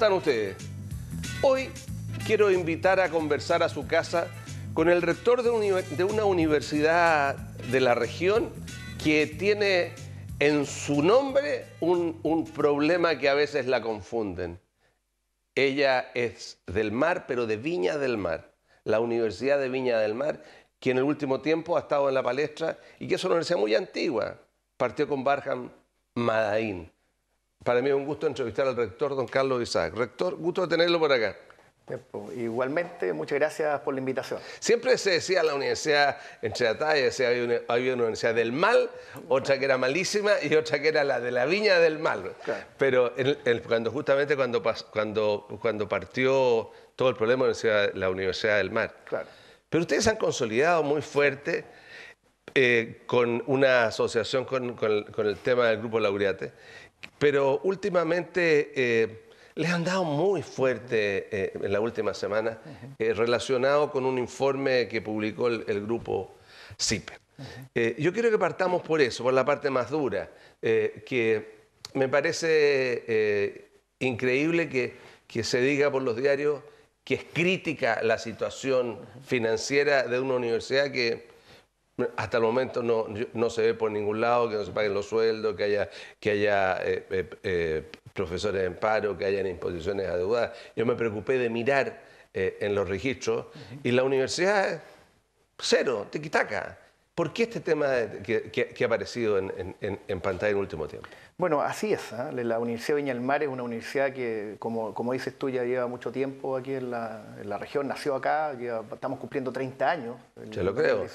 ¿Cómo están ustedes? Hoy quiero invitar a conversar a su casa con el rector de, una universidad de la región que tiene en su nombre un, problema que a veces la confunden. Ella es del mar, pero de Viña del Mar, la Universidad de Viña del Mar, que en el último tiempo ha estado en la palestra y que es una universidad muy antigua. Partió con Barham Madaín. Para mí es un gusto entrevistar al rector, don Carlos Isaac. Rector, gusto de tenerlo por acá. Igualmente, muchas gracias por la invitación. Siempre se decía la universidad entre Ataya, había una, había una universidad del mal, otra que era malísima y otra que era la de la viña del mal. Pero cuando justamente cuando, cuando, cuando partió todo el problema de la Universidad del Mar. Claro. Pero ustedes han consolidado muy fuerte eh, con una asociación con, el, tema del Grupo Laureate pero últimamente eh, les han dado muy fuerte eh, en la última semana eh, relacionado con un informe que publicó el, grupo CIPER. yo quiero que partamos por eso, por la parte más dura, que me parece increíble que, que se diga por los diarios que es crítica la situación financiera de una universidad que hasta el momento no, no, se ve por ningún lado que no se paguen los sueldos, que haya, que haya eh, eh, eh, profesores en paro, que hayan imposiciones adeudadas. Yo me preocupé de mirar en los registros y la universidad, cero, tiquitaca. ¿Por qué este tema que, ha aparecido en, pantalla en el último tiempo? Bueno, así es. ¿ah? La Universidad de Viña del Mar es una universidad que, como, como dices tú, ya lleva mucho tiempo aquí en la, región, nació acá, estamos cumpliendo 30 años. Se lo creo.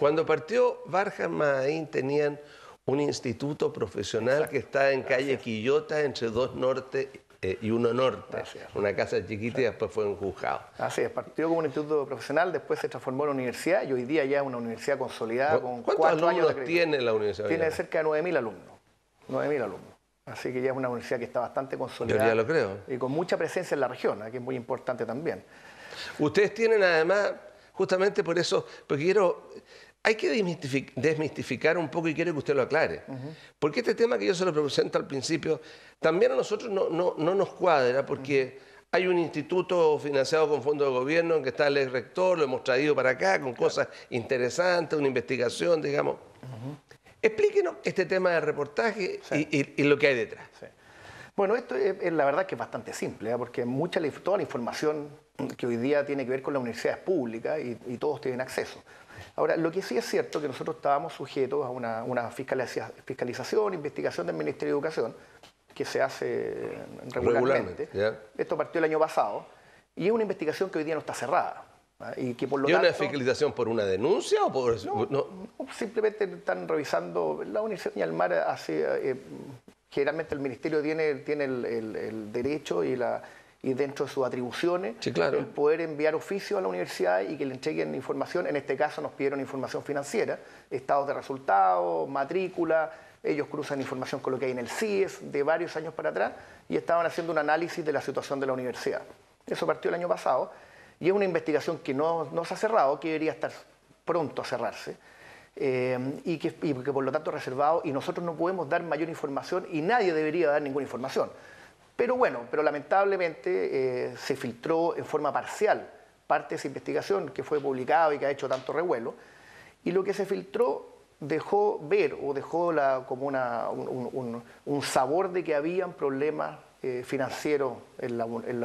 Cuando partió Barja Maín tenían un instituto profesional que está en calle Quillota entre dos norte eh, y uno norte, una casa chiquita y después fue un juzgado. Así es, partió como un instituto profesional, después se transformó en una universidad y hoy día ya es una universidad consolidada con cuatro años de tiene la universidad? Tiene cerca de 9.000 alumnos, 9.000 alumnos. Así que ya es una universidad que está bastante consolidada. Yo ya lo creo. Y con mucha presencia en la región, que es muy importante también. Ustedes tienen además, justamente por eso, porque quiero hay que desmistificar un poco y quiero que usted lo aclare. Porque este tema que yo se lo presento al principio, también a nosotros no, no, nos cuadra porque hay un instituto financiado con fondos de gobierno en que está el ex rector, lo hemos traído para acá con cosas interesantes, una investigación, digamos. Explíquenos este tema del reportaje y, lo que hay detrás. Bueno, esto es, la verdad que es bastante simple, ¿eh? porque mucha, toda la información que hoy día tiene que ver con la universidad es pública y todos tienen acceso. Ahora, lo que sí es cierto es que nosotros estábamos sujetos a una, fiscalización, investigación del Ministerio de Educación, que se hace regularmente. Esto partió el año pasado, y es una investigación que hoy día no está cerrada. ¿Ah? Y, que por lo ¿Y una fiscalización por una denuncia o por.? No, simplemente están revisando. La Universidad de Ñalmar hace. Eh, generalmente el Ministerio tiene, tiene el derecho y la y dentro de sus atribuciones el poder enviar oficio a la universidad y que le entreguen información. En este caso nos pidieron información financiera, estados de resultados, matrícula, ellos cruzan información con lo que hay en el CIES de varios años para atrás y estaban haciendo un análisis de la situación de la universidad. Eso partió el año pasado y es una investigación que no, se ha cerrado, que debería estar pronto a cerrarse. Eh, y, que, por lo tanto es reservado y nosotros no podemos dar mayor información y nadie debería dar ninguna información. Pero bueno, pero lamentablemente eh, se filtró en forma parcial parte de esa investigación que fue publicada y que ha hecho tanto revuelo. Y lo que se filtró dejó ver o dejó como un, sabor de que habían problemas eh, financieros en la, en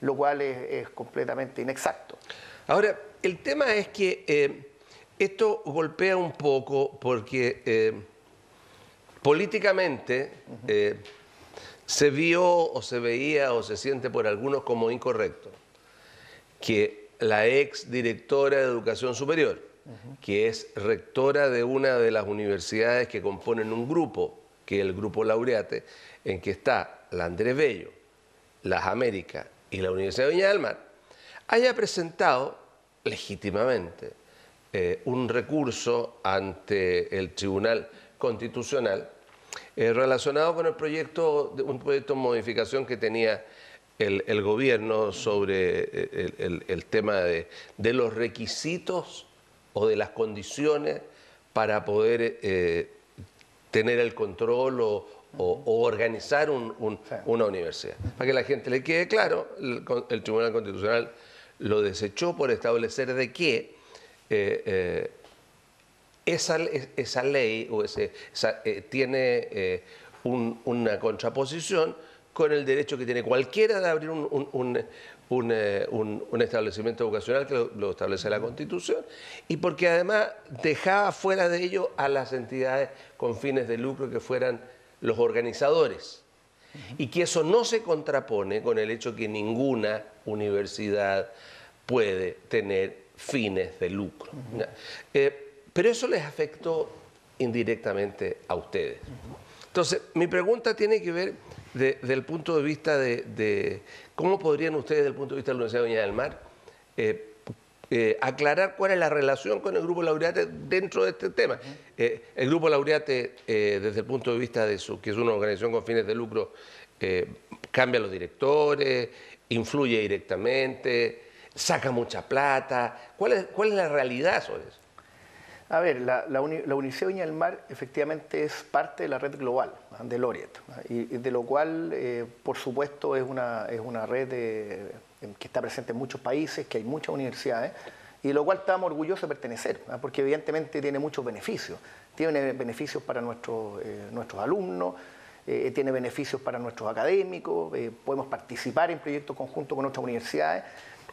lo cual es, completamente inexacto. Ahora, el tema es que eh, esto golpea un poco porque políticamente se vio o se veía o se siente por algunos como incorrecto que la ex directora de Educación Superior, que es rectora de una de las universidades que componen un grupo, que es el Grupo Laureate, en que está la Andrés Bello, las Américas y la Universidad de Viña del Mar, haya presentado legítimamente eh, un recurso ante el Tribunal Constitucional eh, relacionado con el proyecto, un proyecto de modificación que tenía el, gobierno sobre eh, el, tema de, los requisitos o de las condiciones para poder tener el control o, o, organizar una universidad. Para que la gente le quede claro, el, Tribunal Constitucional lo desechó por establecer de que eh, eh, esa, esa, ley o ese, eh, tiene una contraposición con el derecho que tiene cualquiera de abrir un, establecimiento vocacional que lo, establece la Constitución y porque además dejaba fuera de ello a las entidades con fines de lucro que fueran los organizadores. Y que eso no se contrapone con el hecho que ninguna universidad puede tener fines de lucro. Eh, pero eso les afectó indirectamente a ustedes. Entonces, mi pregunta tiene que ver desde el punto de vista de, cómo podrían ustedes, desde el punto de vista de la Universidad de Viña del Mar, eh, eh, aclarar cuál es la relación con el Grupo Laureate dentro de este tema. Eh, el Grupo Laureate, eh, desde el punto de vista de su, que es una organización con fines de lucro, cambia los directores, influye directamente, saca mucha plata. ¿Cuál es, cuál es la realidad sobre eso? A ver, la, la, de Viña del Mar efectivamente es parte de la red global de Laureate, y, de lo cual, por supuesto, es una, es una red de que está presente en muchos países, que hay muchas universidades, y de lo cual estamos orgullosos de pertenecer, ¿ah? porque evidentemente tiene muchos beneficios. Tiene beneficios para nuestros, eh, nuestros alumnos, eh, tiene beneficios para nuestros académicos, eh, podemos participar en proyectos conjuntos con otras universidades.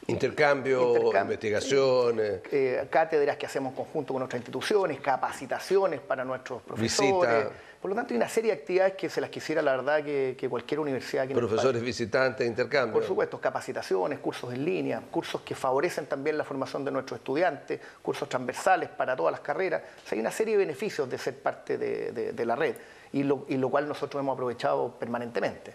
Intercambio, investigaciones. cátedras que hacemos conjunto con otras instituciones, capacitaciones para nuestros profesores. Por lo tanto, hay una serie de actividades que se las quisiera, la verdad, que, cualquier universidad... Que Profesores visitantes, intercambio. Por supuesto, capacitaciones, cursos en línea, cursos que favorecen también la formación de nuestros estudiantes, cursos transversales para todas las carreras. O sea, hay una serie de beneficios de ser parte de, la red y lo, y lo cual nosotros hemos aprovechado permanentemente.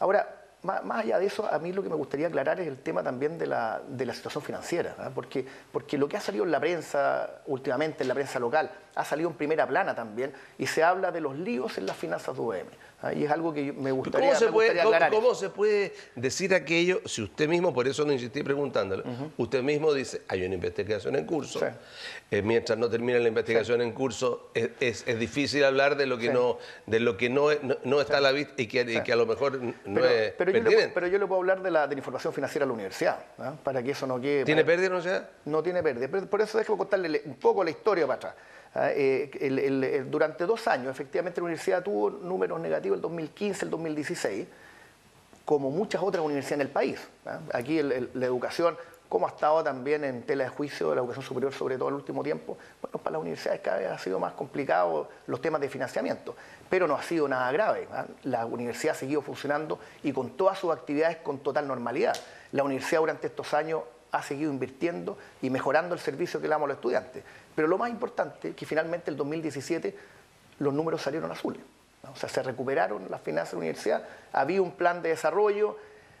Ahora, más, allá de eso, a mí lo que me gustaría aclarar es el tema también de la, situación financiera, ¿ah? porque, porque lo que ha salido en la prensa últimamente, en la prensa local, ha salido en primera plana también, y se habla de los líos en las finanzas de. Y es algo que me gustaría, ¿Cómo se puede, ¿cómo, se puede decir aquello si usted mismo, por eso no insistí preguntándole, usted mismo dice, hay una investigación en curso, eh, mientras no termine la investigación en curso, es, difícil hablar de lo que, no, de lo que no, no, está a la vista y que, que, a lo mejor no es pero yo, le, pero yo le puedo hablar de la, de la información financiera a la universidad, ¿ah? para que eso no quede... ¿Tiene pérdida la universidad? No tiene pérdida, por eso déjeme contarle un poco la historia para atrás. ¿Ah? Eh, durante dos años, efectivamente, la universidad tuvo números negativos el 2015, el 2016, como muchas otras universidades en el país. ¿ah? Aquí la educación, como ha estado también en tela de juicio de la educación superior, sobre todo en el último tiempo, bueno, para las universidades cada vez ha sido más complicado los temas de financiamiento, pero no ha sido nada grave. ¿ah? La universidad ha seguido funcionando y con todas sus actividades con total normalidad. La universidad durante estos años ha seguido invirtiendo y mejorando el servicio que le damos a los estudiantes. Pero lo más importante es que finalmente el 2017 los números salieron azules. O sea, se recuperaron las finanzas de la universidad, había un plan de desarrollo,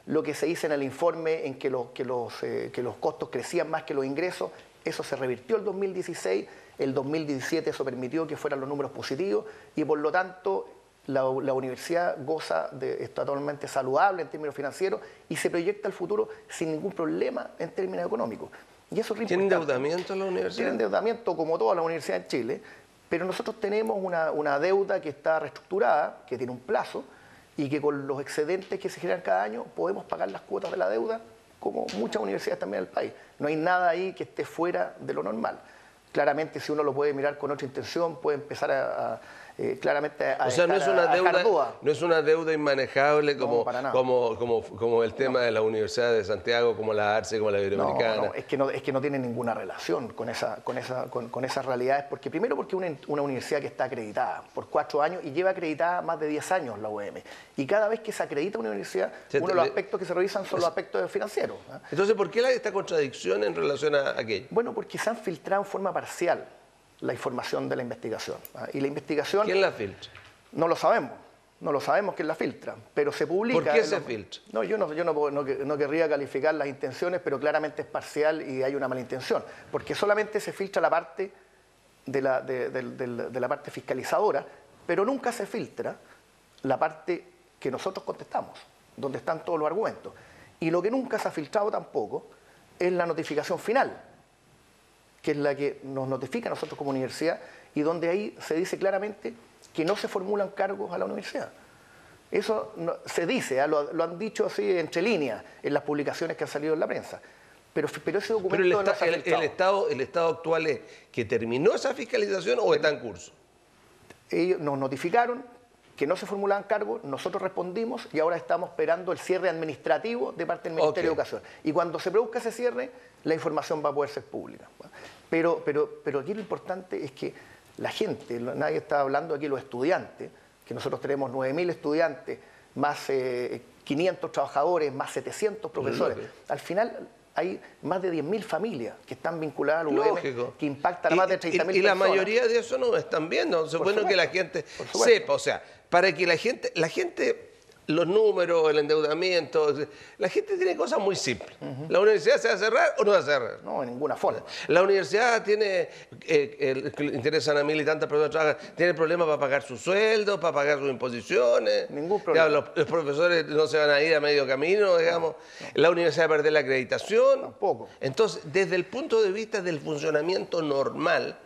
lo que se dice en el informe en que los, que los, eh, que los costos crecían más que los ingresos, eso se revirtió el 2016, el 2017 eso permitió que fueran los números positivos y por lo tanto la, universidad goza de, está totalmente saludable en términos financieros y se proyecta el futuro sin ningún problema en términos económicos. Y eso es ¿Tiene endeudamiento la universidad? Tiene endeudamiento como toda la universidad en Chile, pero nosotros tenemos una, una deuda que está reestructurada, que tiene un plazo, y que con los excedentes que se generan cada año podemos pagar las cuotas de la deuda como muchas universidades también del país. No hay nada ahí que esté fuera de lo normal. Claramente si uno lo puede mirar con otra intención, puede empezar a eh, claramente a, o sea, no es una deuda, no es una deuda inmanejable como, como, como, como, el tema de la Universidad de Santiago, como la ARCE, como la Iberoamericana. No, es que no, es que no tiene ninguna relación con, esa, con, esa, con, esas realidades, porque primero porque una, una universidad que está acreditada por cuatro años y lleva acreditada más de diez años la UEM. Y cada vez que se acredita una universidad, uno de los aspectos que se revisan son los aspectos financieros. ¿ah? Entonces, ¿por qué hay esta contradicción en relación a aquello? Bueno, porque se han filtrado en forma parcial la información de la investigación. ¿ah? Y la investigación... ¿Quién la filtra? No lo sabemos, no lo sabemos quién la filtra, pero se publica... ¿Por qué se filtra? No, yo, no, yo no, no, querría calificar las intenciones, pero claramente es parcial y hay una mala intención, porque solamente se filtra la parte de la, de la parte fiscalizadora, pero nunca se filtra la parte que nosotros contestamos, donde están todos los argumentos. Y lo que nunca se ha filtrado tampoco es la notificación final, que es la que nos notifica a nosotros como universidad y donde ahí se dice claramente que no se formulan cargos a la universidad. Eso se dice, ¿ah? lo, han dicho así entre líneas en las publicaciones que han salido en la prensa. Pero, pero ese documento el, estado, el estado actual es que terminó esa fiscalización o está en curso. Ellos nos notificaron que no se formulaban cargos, nosotros respondimos y ahora estamos esperando el cierre administrativo de parte del Ministerio de Educación. Y cuando se produzca ese cierre, la información va a poder ser pública. Pero, pero, pero aquí lo importante es que la gente, nadie está hablando aquí los estudiantes, que nosotros tenemos 9.000 estudiantes, más 500 eh, trabajadores, más 700 profesores. Al final hay más de 10.000 familias que están vinculadas al UEM, que impactan a más de 30.000 personas. Y la mayoría de eso no están viendo. Es bueno que la gente sepa, o sea, para que la gente, la gente los números, el endeudamiento. La gente tiene cosas muy simples. ¿La universidad se va a cerrar o no va a cerrar? No, de ninguna forma. La universidad tiene, eh, interesan a mil y tantas personas trabajan, tiene problemas para pagar sus sueldos, para pagar sus imposiciones. Ningún problema. los, profesores no se van a ir a medio camino, digamos. La universidad va a perder la acreditación. Tampoco. Entonces, desde el punto de vista del funcionamiento normal,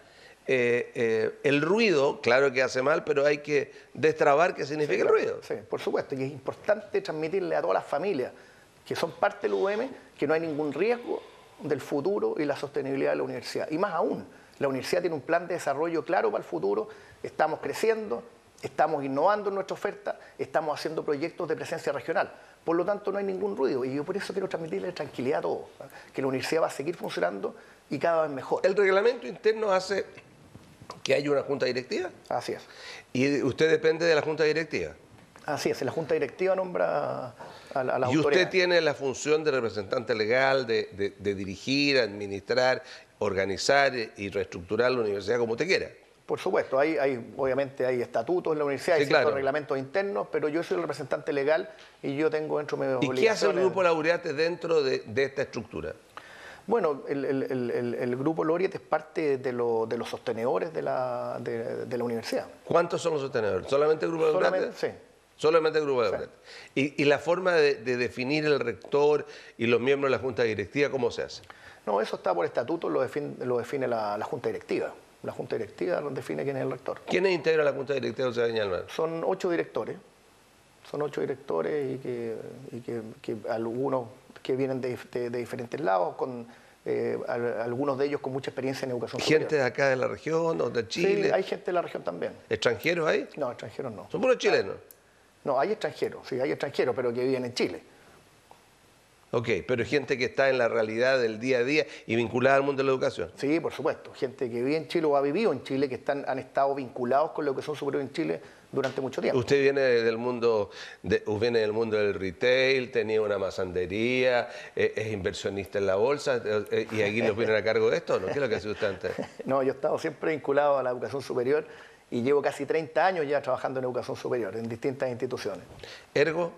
eh, eh, el ruido, claro que hace mal, pero hay que destrabar qué significa el ruido. Sí, por supuesto, y es importante transmitirle a todas las familias que son parte del UM que no hay ningún riesgo del futuro y la sostenibilidad de la universidad. Y más aún, la universidad tiene un plan de desarrollo claro para el futuro, estamos creciendo, estamos innovando en nuestra oferta, estamos haciendo proyectos de presencia regional. Por lo tanto, no hay ningún ruido. Y yo por eso quiero transmitirle tranquilidad a todos, que la universidad va a seguir funcionando y cada vez mejor. El reglamento interno hace que hay una junta directiva. Así es. ¿Y usted depende de la junta directiva? Así es, la junta directiva nombra a, la, a ¿Y usted tiene la función de representante legal, de, dirigir, administrar, organizar y reestructurar la universidad como usted quiera? Por supuesto, hay, hay, obviamente hay estatutos en la universidad, hay ciertos reglamentos internos, pero yo soy el representante legal y yo tengo dentro de mis ¿Y qué hace el Grupo Laureate dentro de esta estructura? Bueno, el, grupo Loriet es parte de, los sostenedores de la, universidad. ¿Cuántos son los sostenedores? ¿Solamente el grupo Solamente, sí. Solamente el grupo de ¿Y, la forma de, definir el rector y los miembros de la Junta Directiva, cómo se hace? No, eso está por estatuto, lo define, la, Junta Directiva. La Junta Directiva define quién es el rector. ¿Quiénes integran la Junta Directiva de Son ocho directores. Son ocho directores y que, que algunos que vienen de, diferentes lados, con eh, algunos de ellos con mucha experiencia en educación ¿Gente de acá de la región o de Chile? Sí, hay gente de la región también. ¿Extranjeros hay? No, extranjeros no. ¿Son puros chilenos? No, hay extranjeros, sí, hay extranjeros, pero que viven en Chile. Ok, pero gente que está en la realidad del día a día y vinculada al mundo de la educación. Sí, por supuesto. Gente que vive en Chile o ha vivido en Chile, que están, han estado vinculados con la educación superior en Chile durante mucho tiempo. Usted viene del mundo, viene del mundo del retail, tenía una masandería, eh, es inversionista en la bolsa eh, y aquí los vienen a cargo de esto, ¿no? ¿Qué es lo que hace usted antes? no, yo he estado siempre vinculado a la educación superior y llevo casi 30 años ya trabajando en educación superior, en distintas instituciones. ¿Ergo?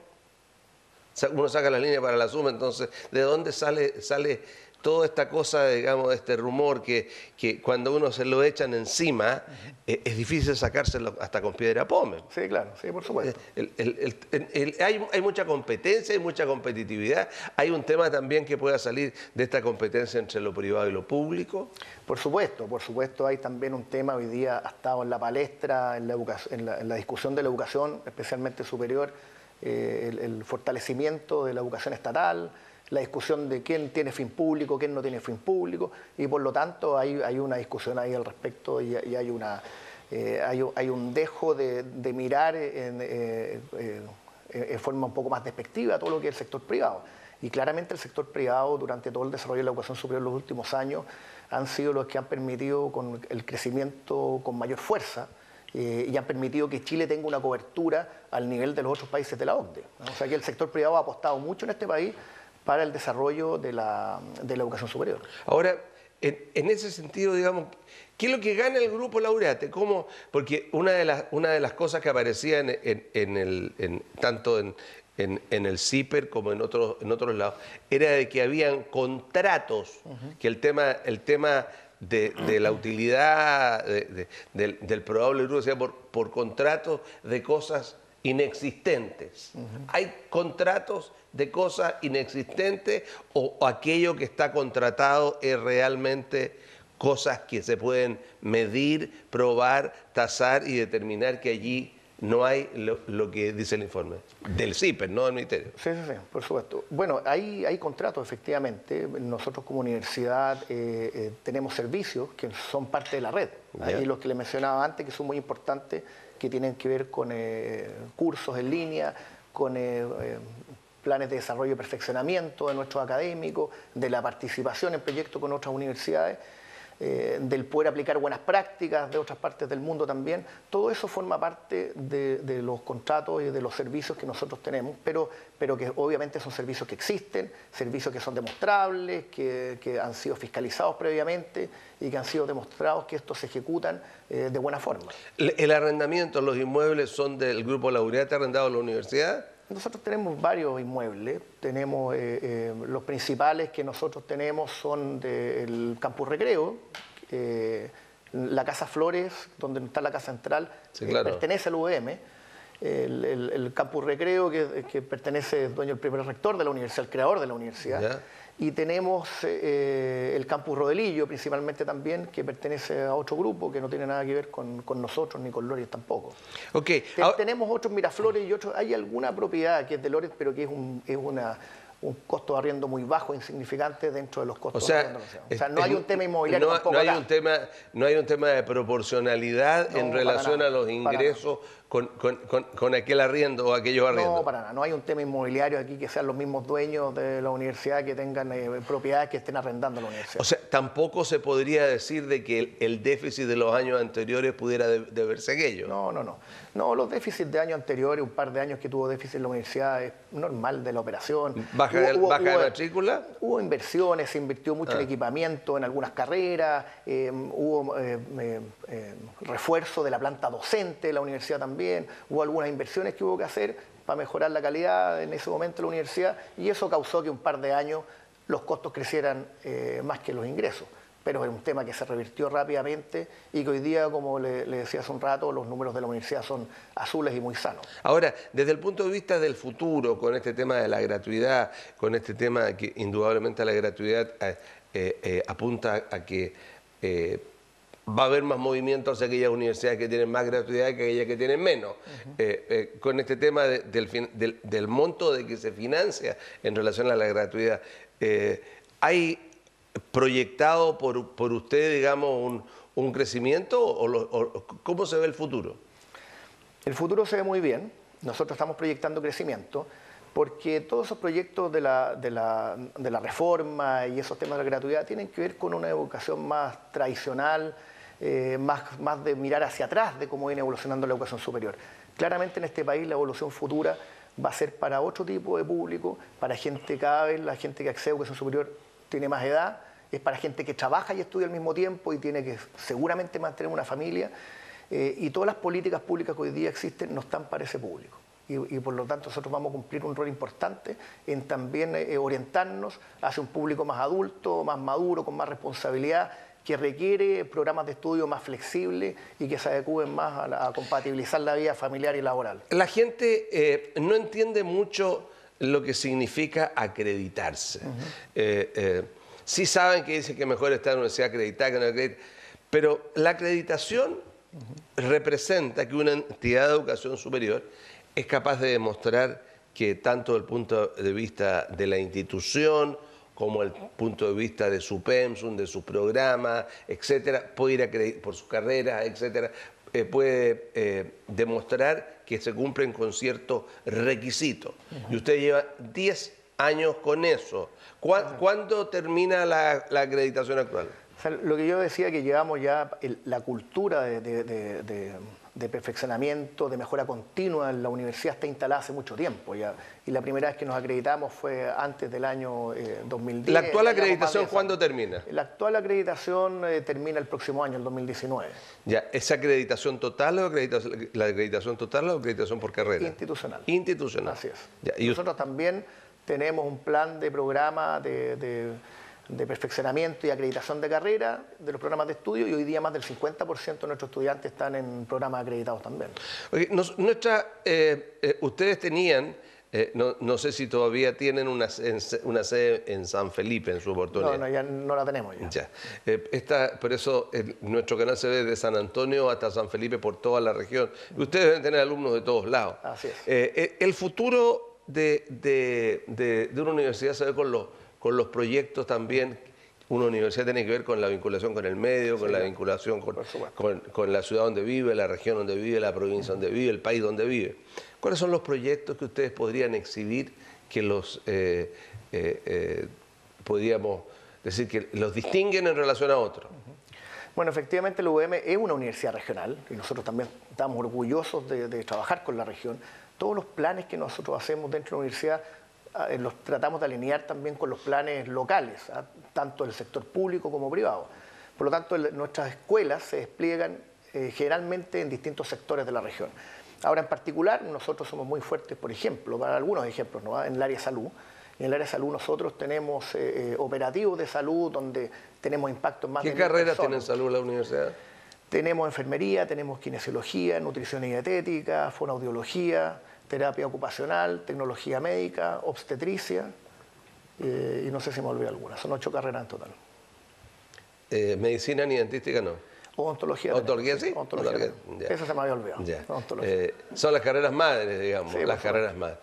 Uno saca la línea para la suma, entonces, ¿de dónde sale, sale toda esta cosa, digamos, este rumor que, que cuando uno se lo echan encima, eh, es difícil sacárselo hasta con piedra pome. Sí, claro, sí, por supuesto. hay, hay, mucha competencia, hay mucha competitividad. Hay un tema también que pueda salir de esta competencia entre lo privado y lo público. Por supuesto, por supuesto, hay también un tema, hoy día ha estado en la palestra, en la, en la, en la discusión de la educación, especialmente superior, eh, el fortalecimiento de la educación estatal la discusión de quién tiene fin público, quién no tiene fin público, y por lo tanto hay, hay una discusión ahí al respecto y, hay, una, eh, hay, un dejo de, mirar en, eh, eh, en, forma un poco más despectiva todo lo que es el sector privado. Y claramente el sector privado durante todo el desarrollo de la educación superior en los últimos años han sido los que han permitido con el crecimiento con mayor fuerza y han permitido que Chile tenga una cobertura al nivel de los otros países de la OCDE. O sea que el sector privado ha apostado mucho en este país para el desarrollo de la, educación superior. Ahora, en, ese sentido, digamos, ¿qué es lo que gana el grupo laureate? ¿Cómo? Porque una de, las, una de las cosas que aparecían en, el, tanto en, el CIPER como en otros, en otros lados, era de que habían contratos, que el tema, el tema de, la utilidad del, probable grupo sea por, por contratos de cosas inexistentes. Hay contratos de cosas inexistentes o, aquello que está contratado es realmente cosas que se pueden medir, probar, tasar y determinar que allí no hay lo, que dice el informe. Del CIPER, no del Ministerio. Sí, sí, sí, por supuesto. Bueno, hay, hay contratos, efectivamente. Nosotros como universidad eh, eh, tenemos servicios que son parte de la red. Hay los que le mencionaba antes, que son muy importantes, que tienen que ver con eh, cursos en línea, con planes de desarrollo y perfeccionamiento de nuestros académicos, de la participación en proyectos con otras universidades eh, del poder aplicar buenas prácticas de otras partes del mundo también. Todo eso forma parte de, los contratos y de los servicios que nosotros tenemos, pero, pero que obviamente son servicios que existen, servicios que son demostrables, que, han sido fiscalizados previamente y que han sido demostrados que estos se ejecutan eh, de buena forma. ¿El arrendamiento, los inmuebles son del Grupo Laureate arrendado a la universidad? Nosotros tenemos varios inmuebles, tenemos eh, eh, los principales que nosotros tenemos son del Campus Recreo, eh, la Casa Flores, donde está la Casa Central, pertenece al UVM, el, Campus Recreo que, pertenece, dueño el primer rector de la universidad, el creador de la universidad. Y tenemos eh, el Campus Rodelillo, principalmente también, que pertenece a otro grupo que no tiene nada que ver con, nosotros ni con Lores tampoco. Okay. Tenemos otros Miraflores y otros. Hay alguna propiedad que es de Lores, pero que es, un, es una un costo de arriendo muy bajo, insignificante dentro de los costos o sea, de O sea, no hay un tema inmobiliario no, tampoco no hay un tema No hay un tema de proporcionalidad en relación a los ingresos con, con, aquel arriendo o aquellos arriendos. No, para nada. No hay un tema inmobiliario aquí que sean los mismos dueños de la universidad que tengan eh, propiedades que estén arrendando la universidad. O sea, tampoco se podría decir de que el, déficit de los años anteriores pudiera deberse a aquello. No, no, no. No, los déficits de años anteriores, un par de años que tuvo déficit en la universidad, es normal de la operación. ¿Baja, de, matrícula? Hubo inversiones, se invirtió mucho en ah. equipamiento, en algunas carreras, eh, hubo eh, refuerzo de la planta docente de la universidad también hubo algunas inversiones que hubo que hacer para mejorar la calidad en ese momento de la universidad y eso causó que un par de años los costos crecieran eh, más que los ingresos. Pero es un tema que se revirtió rápidamente y que hoy día, como le, decía hace un rato, los números de la universidad son azules y muy sanos. Ahora, desde el punto de vista del futuro, con este tema de la gratuidad, con este tema que indudablemente la gratuidad eh, eh, apunta a que va a haber más movimiento hacia aquellas universidades que tienen más gratuidad que aquellas que tienen menos. Eh, eh, con este tema del, monto de que se financia en relación a la gratuidad, eh, ¿hay proyectado por, por usted, digamos, un, crecimiento o, cómo se ve el futuro? El futuro se ve muy bien. Nosotros estamos proyectando crecimiento porque todos esos proyectos de la, de, la, de la, reforma y esos temas de la gratuidad tienen que ver con una educación más tradicional, eh, más, más de mirar hacia atrás de cómo viene evolucionando la educación superior. Claramente en este país la evolución futura va a ser para otro tipo de público, para gente cada vez, la gente que accede a educación superior tiene más edad, es para gente que trabaja y estudia al mismo tiempo y tiene que seguramente mantener una familia. Eh, y todas las políticas públicas que hoy día existen no están para ese público. Y, por lo tanto nosotros vamos a cumplir un rol importante en también eh, orientarnos hacia un público más adulto, más maduro, con más responsabilidad que requiere programas de estudio más flexibles y que se adecúen más a, compatibilizar la vida familiar y laboral. La gente eh, no entiende mucho lo que significa acreditarse. Sí saben que dice que mejor estar en una universidad acreditada que no acreditada, pero la acreditación representa que una entidad de educación superior es capaz de demostrar que tanto desde el punto de vista de la institución, como el punto de vista de su pensum, de su programa, etcétera, puede ir a por su carrera, etcétera, eh, puede eh, demostrar que se cumplen con ciertos requisitos. Y usted lleva 10 años con eso. ¿Cuándo termina la, acreditación actual? lo que yo decía que llevamos ya la cultura de de perfeccionamiento, de mejora continua en la universidad está instalada hace mucho tiempo ya. Y la primera vez que nos acreditamos fue antes del año 2010. Eh, ¿La actual acreditación cuándo termina? La actual acreditación eh, termina el próximo año, el 2019. Ya, ¿esa acreditación total o acreditación, la acreditación total o acreditación por carrera? Institucional. Institucional. Así es. y Nosotros también tenemos un plan de programa de de perfeccionamiento y acreditación de carrera de los programas de estudio y hoy día más del 50% de nuestros estudiantes están en programas acreditados también. nuestra, eh, eh, ustedes tenían Eh, no, sé si todavía tienen una, una, sede en San Felipe en su oportunidad. No, no ya no la tenemos ya. Eh, por eso nuestro canal se ve de San Antonio hasta San Felipe por toda la región. Ustedes deben tener alumnos de todos lados. Así es. Eh, el futuro de, de, una universidad se ve con los, con los proyectos también una universidad tiene que ver con la vinculación con el medio, con la vinculación con, con, la ciudad donde vive, la región donde vive, la provincia donde vive, el país donde vive. ¿Cuáles son los proyectos que ustedes podrían exhibir que los eh, eh, eh, podríamos decir que los distinguen en relación a otros? Bueno, efectivamente la UVM es una universidad regional y nosotros también estamos orgullosos de, de trabajar con la región. Todos los planes que nosotros hacemos dentro de la universidad ah, los tratamos de alinear también con los planes locales, ah, tanto del sector público como privado. Por lo tanto, nuestras escuelas se despliegan generalmente en distintos sectores de la región. Ahora, en particular, nosotros somos muy fuertes, por ejemplo, para algunos ejemplos, ¿no? en el área de salud. En el área de salud nosotros tenemos eh, eh, operativos de salud donde tenemos impacto más ¿Qué carreras tiene salud la universidad? Tenemos enfermería, tenemos kinesiología, nutrición y dietética, fonoaudiología, terapia ocupacional, tecnología médica, obstetricia, eh, y no sé si me olvidé alguna. Son ocho carreras en total. ¿Medicina ni dentística no? Ontología. ¿Ontología sí? Eso se me había olvidado. Eh, son las carreras madres, digamos, las carreras madres.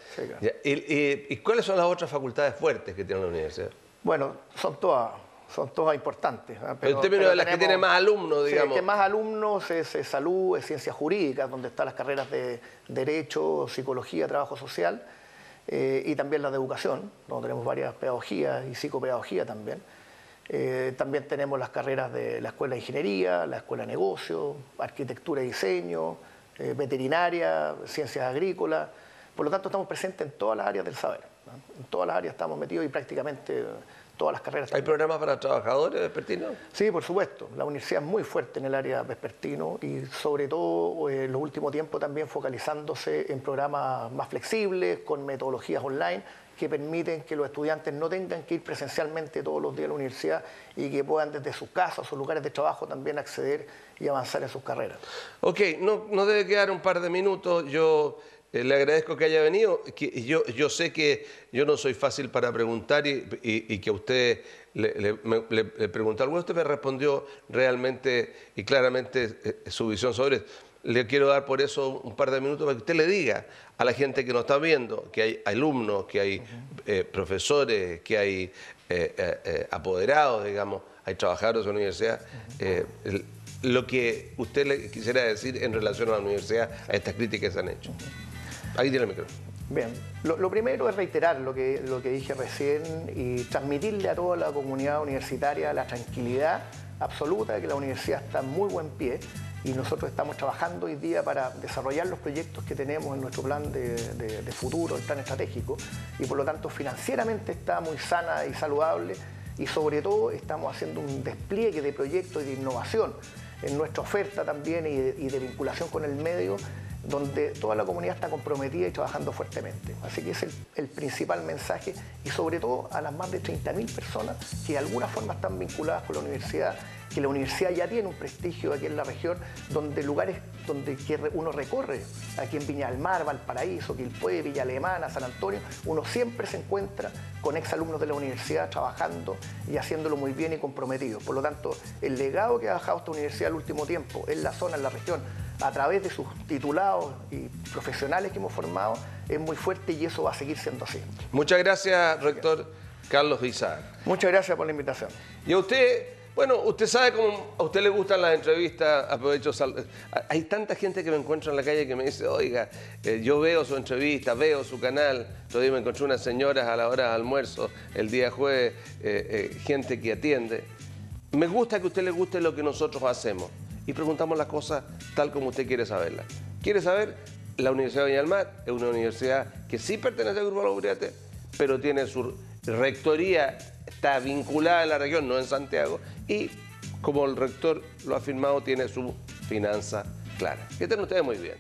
¿Y, cuáles son las otras facultades fuertes que tiene la universidad? Bueno, son todas, son todas importantes. ¿eh? Pero, en términos de las que tiene más alumnos, digamos. que más alumnos es, salud, es ciencias jurídicas, donde están las carreras de derecho, psicología, trabajo social, eh, y también las de educación, donde tenemos varias pedagogías y psicopedagogía también. Eh, también tenemos las carreras de la Escuela de Ingeniería, la Escuela de Negocios, Arquitectura y Diseño, eh, Veterinaria, Ciencias Agrícolas. Por lo tanto, estamos presentes en todas las áreas del saber. En todas las áreas estamos metidos y prácticamente todas las carreras. ¿Hay programas para trabajadores vespertinos? Sí, por supuesto. La universidad es muy fuerte en el área vespertino y sobre todo eh, en los últimos tiempos también focalizándose en programas más flexibles, con metodologías online que permiten que los estudiantes no tengan que ir presencialmente todos los días a la universidad y que puedan desde sus casas, sus lugares de trabajo también acceder y avanzar en sus carreras. Ok, no, no debe quedar un par de minutos. Yo le agradezco que haya venido. Que yo, yo sé que yo no soy fácil para preguntar y, y, que a usted le, le, preguntó algo. Usted me respondió realmente y claramente eh, su visión sobre esto le quiero dar por eso un par de minutos para que usted le diga a la gente que nos está viendo, que hay alumnos, que hay eh, profesores, que hay eh, eh, apoderados, digamos, hay trabajadores de la universidad, lo que usted le quisiera decir en relación a la universidad, a estas críticas que se han hecho. Ahí tiene el micrófono. Bien, lo, primero es reiterar lo que, lo que dije recién y transmitirle a toda la comunidad universitaria la tranquilidad absoluta de que la universidad está en muy buen pie y nosotros estamos trabajando hoy día para desarrollar los proyectos que tenemos en nuestro plan de, futuro, el plan estratégico, y por lo tanto financieramente está muy sana y saludable y sobre todo estamos haciendo un despliegue de proyectos y de innovación en nuestra oferta también y de vinculación con el medio donde toda la comunidad está comprometida y trabajando fuertemente. Así que ese es el, principal mensaje y sobre todo a las más de 30.000 personas que de alguna forma están vinculadas con la universidad, que la universidad ya tiene un prestigio aquí en la región, donde lugares donde uno recorre, aquí en Viña del Mar, Valparaíso, Quilpué, Villa Alemana, San Antonio, uno siempre se encuentra con exalumnos de la universidad trabajando y haciéndolo muy bien y comprometido. Por lo tanto, el legado que ha dejado esta universidad el último tiempo en la zona, en la región, a través de sus titulados y profesionales que hemos formado es muy fuerte y eso va a seguir siendo así. Muchas gracias, rector Carlos Bizar. Muchas gracias por la invitación. Y a usted, bueno, usted sabe cómo a usted le gustan las entrevistas, aprovecho, hay tanta gente que me encuentra en la calle que me dice, oiga, eh, yo veo su entrevista, veo su canal, todavía me encontré unas señoras a la hora de almuerzo el día jueves, eh, eh, gente que atiende. Me gusta que a usted le guste lo que nosotros hacemos y preguntamos las cosas tal como usted quiere saberlas. ¿Quiere saber? La Universidad de Viña del es una universidad que sí pertenece al Grupo Laureate, pero tiene su rectoría, está vinculada en la región, no en Santiago, y como el rector lo ha afirmado, tiene su finanza clara. Que estén ustedes muy bien.